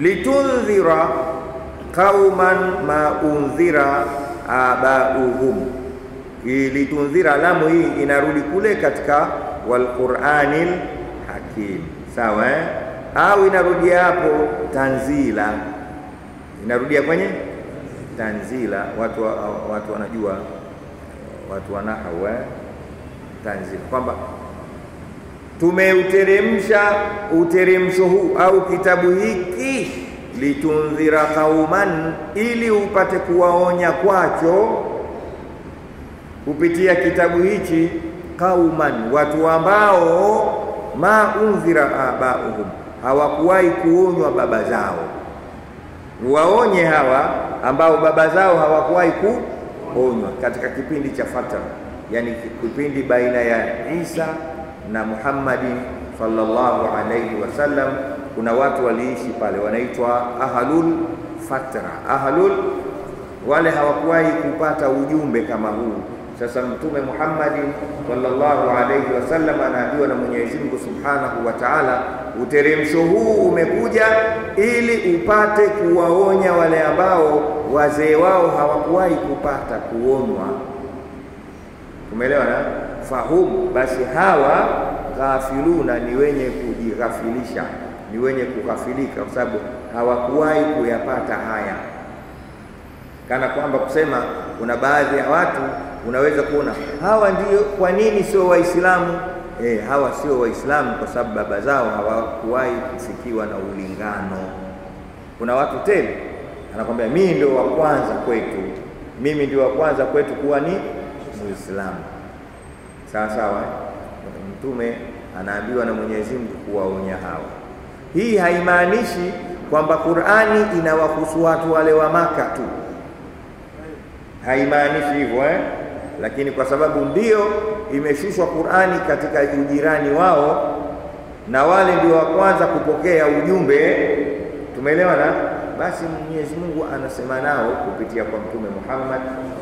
litundhira qauman ma undhira abauhum. Litundhira, lamu hii inarudi kule katika walquranil hakim, sawa eh? au inarudia hapo tanzila, inarudia kwenye tanzila. Watu, watu wanajua watu wanahau eh? tanzila kwamba tumeuteremsha uteremsho huu au kitabu hiki litundhira qauman, ili upate kuwaonya kwacho kupitia kitabu hichi qauman, watu ambao ma undhira abauhum, hawakuwahi kuonywa baba zao. Waonye hawa ambao baba zao hawakuwahi kuonywa katika kipindi cha fatara, yani kipindi baina ya Isa na Muhammadin sallallahu alayhi wasallam. Kuna watu waliishi pale wanaitwa ahlul fatra. Ahlul wale hawakuwahi kupata ujumbe kama huu. Sasa Mtume Muhammadin sallallahu alayhi wasallam anaambiwa na Mwenyezi Mungu subhanahu wa ta'ala, uteremsho huu umekuja ili upate kuwaonya wale ambao wazee wao hawakuwahi kupata kuonwa. Umeelewa na fahum, basi hawa ghafiluna ni wenye kujighafilisha, ni wenye kughafilika, kwa sababu hawakuwahi kuyapata haya. Kana kwamba kusema, kuna baadhi ya watu unaweza kuona hawa ndio, kwa nini sio Waislamu? Eh, hawa sio Waislamu kwa sababu baba zao hawakuwahi kufikiwa na ulingano. Kuna watu tele anakwambia mimi ndio wa kwanza kwetu, mimi ndio wa kwanza kwetu kuwa ni Muislamu. Sawa sawa, Mtume anaambiwa na Mwenyezi Mungu kuwaonya hawa. Hii haimaanishi kwamba Qur'ani inawahusu watu wale wa Maka tu, haimaanishi hivyo eh? Lakini kwa sababu ndio imeshushwa Qur'ani katika ujirani wao na wale ndio wa kwanza kupokea ujumbe, tumeelewana? Basi Mwenyezi Mungu anasema nao kupitia kwa Mtume Muhammad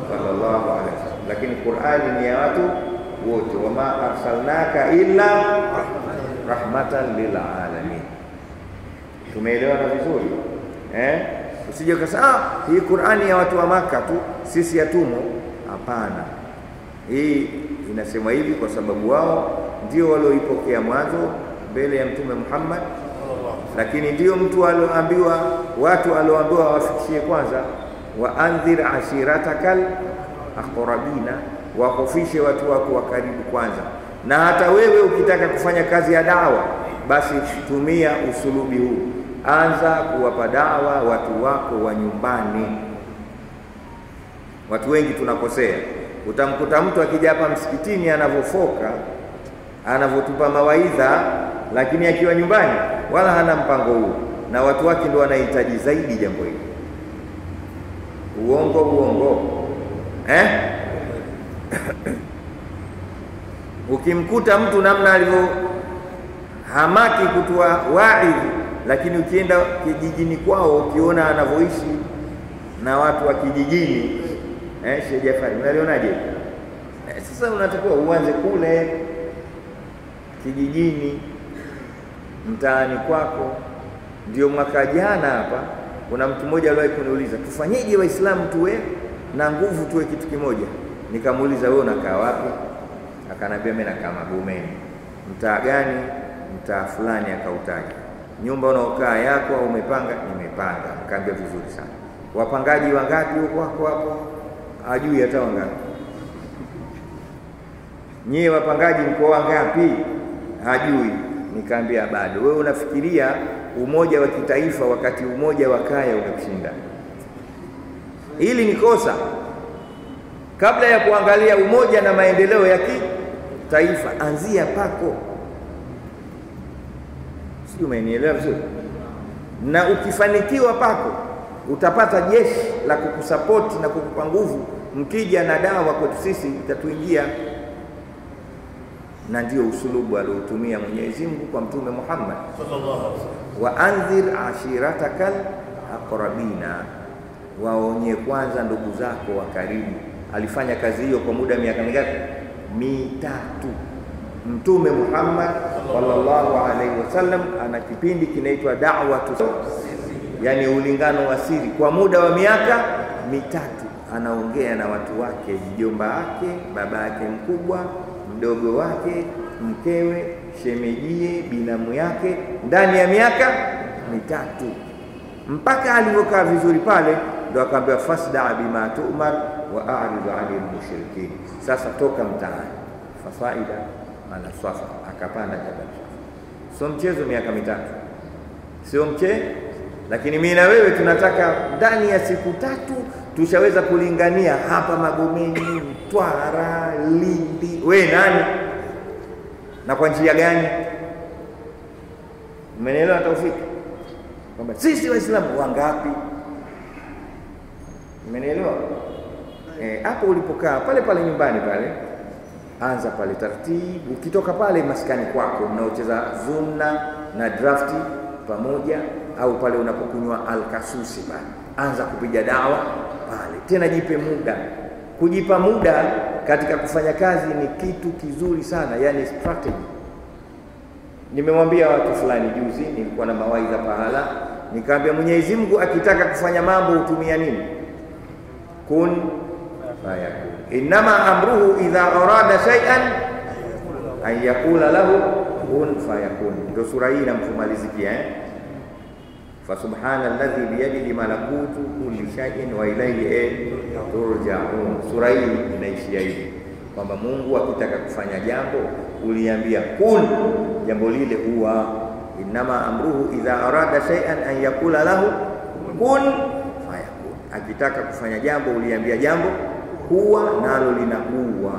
sallallahu alaihi wasallam, lakini Qur'ani ni ya watu wote, wama arsalnaka illa rahmatan lil alamin. Tumeelewana vizuri? Eh? Usije ukasema ah, hii Qur'ani ya watu wa Maka tu, sisi yatumo Hapana, hii inasema hivi kwa sababu wao ndio walioipokea mwanzo mbele ya Mtume Muhammad. Lakini ndio mtu alioambiwa watu alioambiwa wafikishie kwanza, wa andhir ashiratakal aqrabina, wakofishe watu wako wa karibu kwanza. Na hata wewe ukitaka kufanya kazi ya dawa, basi tumia usulubi huu, anza kuwapa dawa watu wako wa nyumbani. Watu wengi tunakosea, utamkuta mtu akija hapa msikitini anavyofoka, anavyotupa mawaidha, lakini akiwa nyumbani wala hana mpango huu, na watu wake ndio wanahitaji zaidi jambo hili. Uongo uongo, eh? Ukimkuta mtu namna alivyo hamaki kutoa waidhi, lakini ukienda kijijini kwao ukiona anavyoishi na watu wa kijijini eh, Sheikh Jafari, unalionaje? Eh, sasa unatakiwa uanze kule kijijini mtaani kwako. Ndio mwaka jana hapa kuna mtu mmoja aliwahi kuniuliza tufanyeje Waislamu tuwe na nguvu, tuwe kitu kimoja. Nikamuuliza wewe unakaa wapi? Akanambia mimi nakaa Magomeni. Mtaa gani? Mtaa fulani, akautaja. Nyumba unaokaa yako au umepanga? Nimepanga. Nikaambia vizuri sana. Wapangaji wangapi huko wako hapo? Hajui hata wangapi. Nyie wapangaji mko wangapi? Hajui. Nikaambia bado. Wewe unafikiria umoja wa kitaifa wakati umoja wa kaya unakushinda? Hili ni kosa. Kabla ya kuangalia umoja na maendeleo ya kitaifa, anzia pako. Sio, umenielewa vizuri? Na ukifanikiwa pako, utapata jeshi la kukusapoti na kukupa nguvu. Mkija na dawa kwetu sisi, itatuingia na ndio usulubu aliotumia Mwenyezi Mungu kwa Mtume Muhammad sallallahu alaihi wasallam. wa andhir ashiratakal aqrabina, waonye kwanza ndugu zako wa karibu. Alifanya kazi hiyo kwa muda miaka mingapi? Mitatu. Mtume Muhammad sallallahu alaihi wasallam ana kipindi kinaitwa da'watu yani ulingano wa siri kwa muda wa miaka mitatu. Anaongea na watu wake, mjomba wake, baba yake mkubwa, mdogo wake, mkewe, shemejie, binamu yake, ndani ya miaka mitatu, mpaka alivyokaa vizuri pale, ndo akaambiwa fasda bima tu'mar wa a'rid 'anil mushrikin. Sasa toka mtaani, fasaida ala Safa, akapanda Jabal Safa. Sio mchezo, miaka mitatu sio mche, lakini mimi na wewe tunataka ndani ya siku tatu tushaweza kulingania hapa Magomeni, Mtwara, Lindi. We nani na kwa njia gani? Mmenielewa Taufiki? Kwamba sisi Waislamu wangapi? Umenielewa? Hapo e, ulipokaa pale pale nyumbani pale, anza pale taratibu. Ukitoka pale maskani kwako unaocheza zumna na drafti pamoja, au pale unapokunywa alkasusi pale, anza kupiga dawa pale tena. Jipe muda. Kujipa muda katika kufanya kazi ni kitu kizuri sana, yani strategy. Nimemwambia watu fulani juzi, nilikuwa na mawaidha pahala, nikamwambia Mwenyezi Mungu akitaka kufanya mambo hutumia nini? kun fayakun. Innama amruhu idha arada shay'an an yaqula lahu kun fayakun. Ndio sura hii inamfumalizikia eh? fa subhana alladhi biyadihi malakutu kulli shay'in wa ilayhi turja'un. Sura hii inaishia hivi kwamba Mungu akitaka kufanya jambo uliambia kun, jambo lile huwa. Innama amruhu idha arada shay'an an yaqula lahu kun fayakun. Akitaka kufanya jambo uliambia jambo huwa, nalo linakuwa,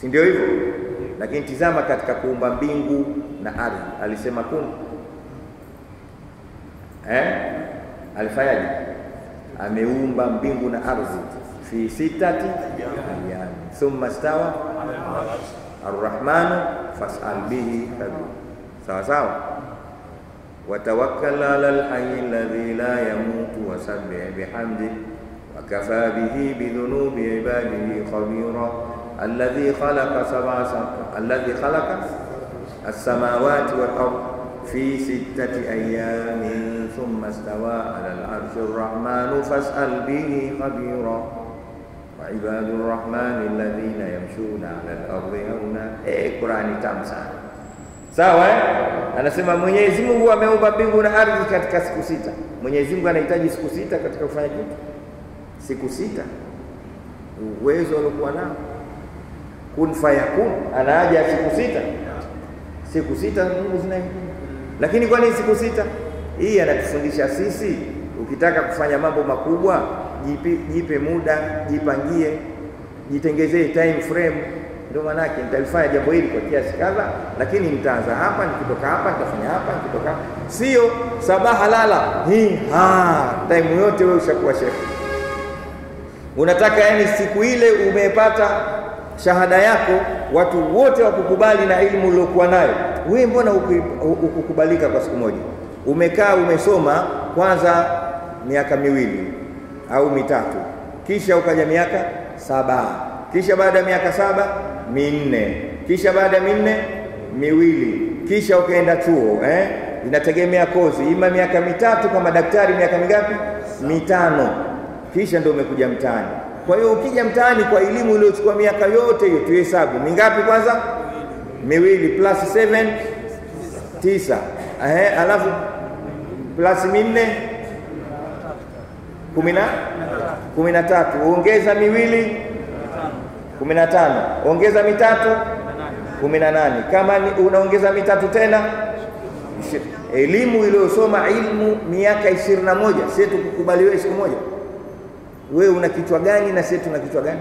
si ndio hivyo? Lakini tizama katika kuumba mbingu na ardhi, alisema kun eh? Alifanyaje? Ameumba mbingu na ardhi fi sitati ayami thumma stawa arrahmanu fas'al bihi khabir. Sawa sawa, watawakkal ala alhayy alladhi la yamutu wasabbih bihamdihi wa kafa bihi bidhunubi ibadihi khabira alladhi khalaqa sab'a alladhi khalaqa as-samawati wal ard fi sittati ayamin thumma stawa ala al-arshi ar-rahmanu fas'al bihi khabira wa ibadur rahmani alladhina yamshuna ala al-ardi hauna. Eh, Qur'ani tamu sana. Sawa eh? Anasema Mwenyezi Mungu ameumba mbingu na ardhi katika siku sita. Mwenyezi Mungu anahitaji siku sita katika kufanya kitu? Siku sita, uwezo aliokuwa nao kun fayakun, ana siku sita? Siku sita Mungu zina, lakini kwa nini siku sita? Hii anatufundisha sisi, ukitaka kufanya mambo makubwa, jipe, jipe muda, jipangie, jitengezee time frame. Ndio maanake nitalifanya jambo hili kwa kiasi kadha, lakini nitaanza hapa, nikitoka hapa nitafanya hapa, nikitoka hapa. Sio sabaha lala hii ha time yote wewe ushakuwa shefu. Unataka yani siku ile umepata shahada yako, watu wote wakukubali na elimu uliokuwa nayo wewe. Mbona ukukubalika kwa siku moja? Umekaa umesoma kwanza miaka miwili au mitatu, kisha ukaja miaka saba, kisha baada ya miaka saba minne, kisha baada ya minne miwili, kisha ukaenda chuo eh? Inategemea kozi, ima miaka mitatu kwa madaktari miaka mingapi? Mitano, kisha ndio umekuja mtaani. Kwa hiyo ukija mtaani kwa elimu iliyochukua miaka yote hiyo, tuhesabu. Mingapi kwanza? Miwili. Plus 7 tisa, ehe, alafu plus minne kumi na kumi na tatu, ongeza miwili kumi na tano, ongeza mitatu kumi na nane. Kama unaongeza mitatu tena, elimu iliyosoma ilmu miaka ishirini na moja, sie tukukubaliwe siku moja wewe una kichwa gani na sisi tuna kichwa gani?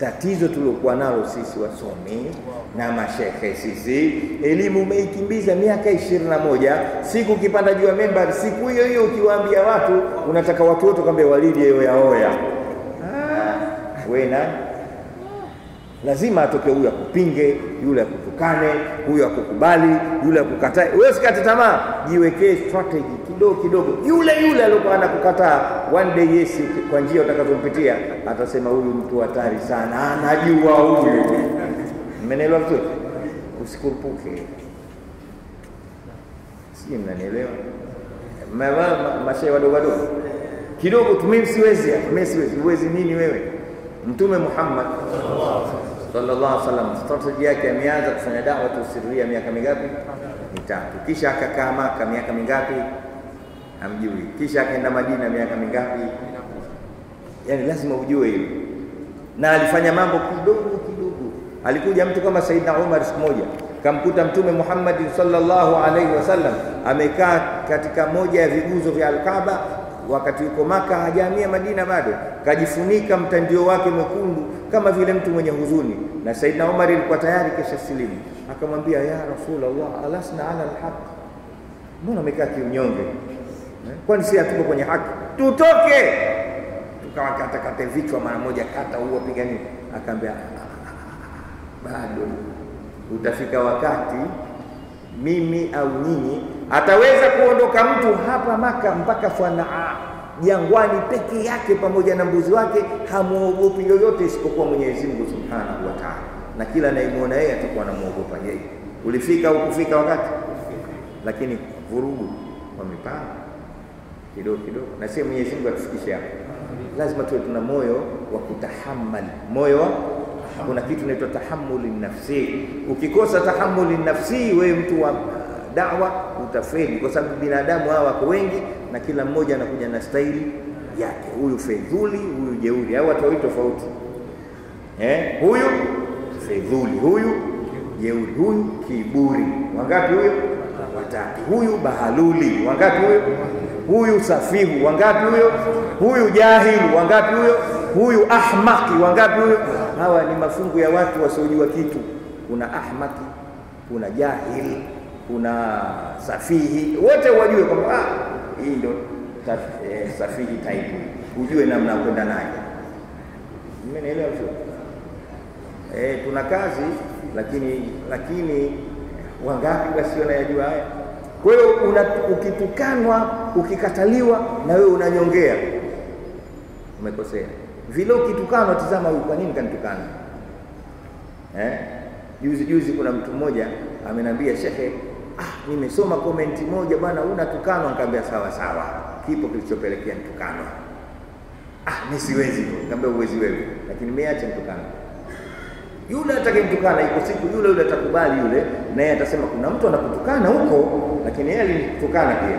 Tatizo tuliokuwa nalo sisi wasomi na mashehe, sisi elimu umeikimbiza miaka ishirini na moja. Siku ukipanda juu ya memba, siku hiyo hiyo ukiwaambia watu unataka watu wote kwambia walidi yoyaoya wena ah, we nani? Lazima atoke huyo akupinge, yule akutukane, huyo akukubali, yule akukatae. Wewe tamaa, jiwekee strategy kidogo kidogo. Yule yule aliyokuwa anakukataa one day, yes, kwa njia utakazompitia atasema huyu mtu hatari sana, anajua huyu. Mmenielewa vizuri? Usikurupuke, sijui mnanielewa. mashehe wadogo wadogo kidogo tu, mimi siwezi mimi siwezi. Uwezi nini wewe? Mtume Muhammad sallallahu alaihi wasallam strategy yake ameanza kufanya dawa tu tusiria miaka mingapi? Mitatu. Kisha akakaa Maka miaka mingapi? Hamjui. Kisha akaenda Madina miaka mingapi? Yani lazima ujue hilo, na alifanya mambo kidogo kidogo. Alikuja mtu kama Saidna Umar siku moja kamkuta Mtume Muhammad sallallahu alaihi wasallam amekaa katika moja ya viguzo vya Alkaaba wakati yuko Maka, hajahamia Madina bado, kajifunika mtandio wake mwekundu kama vile mtu mwenye huzuni. Na Saidna Umar ilikuwa tayari kesha silimu, akamwambia ya Rasulullah, alasna ala alhaq, mbona umekaa kiunyonge? Kwani si hatuko kwenye haki? Tutoke tukawakatakate vichwa mara moja, kata huo, pigani. Akaambia bado utafika wakati mimi au nyinyi, ataweza kuondoka mtu hapa Maka mpaka Sanaa jangwani peke yake pamoja na mbuzi wake, hamuogopi yoyote isipokuwa Mwenyezi Mungu Subhanahu wa Ta'ala, na kila anayemwona yeye atakuwa anamwogopa yeye. Ulifika ukufika wakati, lakini vurugu wamepanga kidogo kidogo, na sio Mwenyezi Mungu atufikishe hapo. Lazima tuwe tuna moyo wa kutahammal, moyo kuna kitu inaitwa tahammuli nafsi. Ukikosa tahammuli nafsi, wewe mtu wa dawa utafeli, kwa sababu binadamu hawa wako wengi na kila mmoja anakuja na staili yake. Huyu fedhuli, huyu jeuri, au watu wawili tofauti eh? Huyu fedhuli, huyu jeuri, huyu kiburi. Wangapi huyo? Watatu. Huyu bahaluli, wangapi huyo? Huyu safihu, wangapi huyo? Huyu jahili, wangapi huyo? Huyu ahmaki, wangapi huyo? Hawa ni mafungu ya watu wasiojua kitu. Kuna ahmaki, kuna jahili, kuna safihi, wote wajue kwamba ah, hii ndio eh, safihi type, ujue namna kwenda naye. Mmenielewa vizuri? Eh, tuna kazi lakini lakini wangapi basi wanayajua haya? Kwa hiyo ukitukanwa, ukikataliwa, na wewe unanyongea, umekosea vile ukitukanwa, tazama huyu, kwa nini kanitukana? Eh, juzi juzi kuna mtu mmoja ameniambia, shekhe, ah, nimesoma komenti moja bwana, unatukanwa. Nikamwambia sawa sawa, kipo kilichopelekea nitukanwa. Ah, mimi siwezi. Nikamwambia uwezi wewe, lakini mimi acha nitukano. Yule atakayemtukana, iko siku yule yule atakubali yule, naye atasema kuna mtu anakutukana huko, lakini yeye alinitukana pia